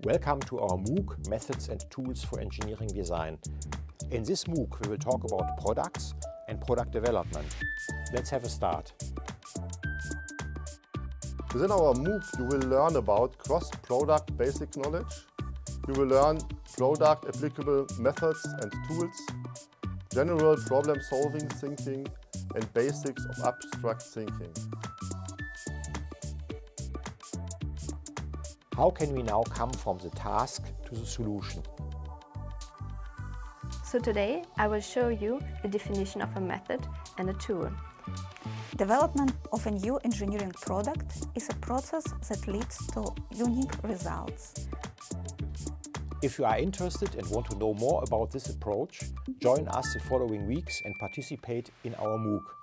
Welcome to our MOOC, Methods and Tools for Engineering Design. In this MOOC we will talk about products and product development. Let's have a start. Within our MOOC you will learn about cross-product basic knowledge. You will learn product applicable methods and tools, general problem-solving thinking and basics of abstract thinking. How can we now come from the task to the solution? So today I will show you the definition of a method and a tool. Development of a new engineering product is a process that leads to unique results. If you are interested and want to know more about this approach, join us the following weeks and participate in our MOOC.